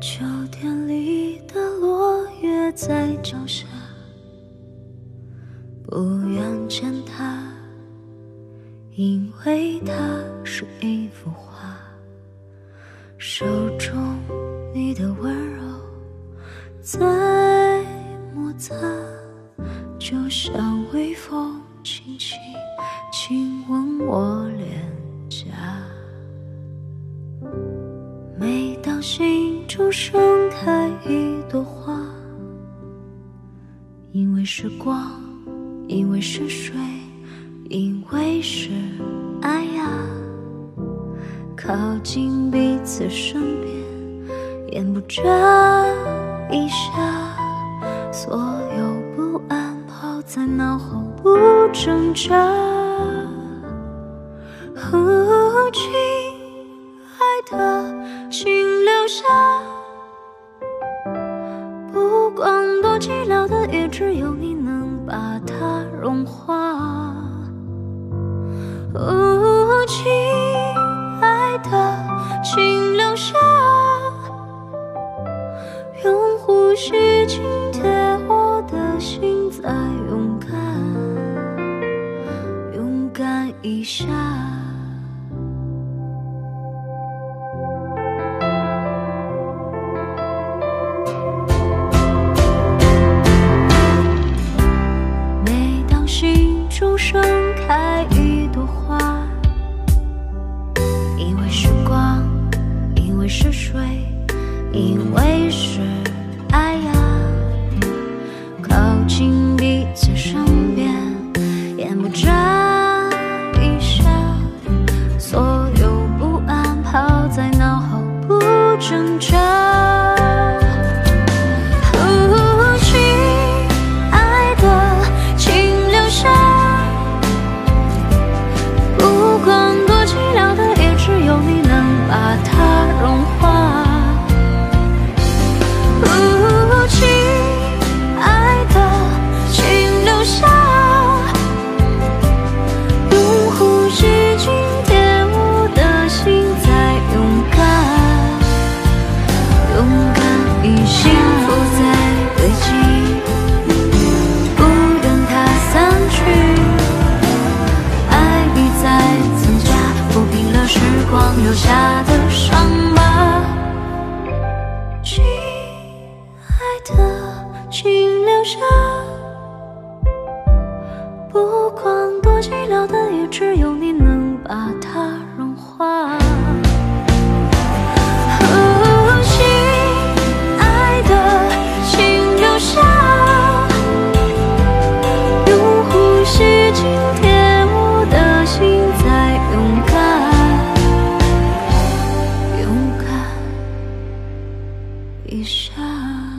秋天里的落叶在脚下，不愿见它，因为它是一幅画。手中你的温柔在摩擦，就像微风轻轻亲吻我心中盛开一朵花，因为是光，因为是水，因为是爱呀。靠近彼此身边，眼不眨一下，所有不安抛在脑后不挣扎。哦，亲爱的，亲下。不管多寂寥的夜，只有你能把它融化。哦，亲爱的，请留下，用呼吸轻贴我的心，再勇敢，勇敢一下。盛开一朵花，因为是光，因为是水，因为是留下的伤疤。亲爱的，请留下，不管多寂寥的也，只有你能下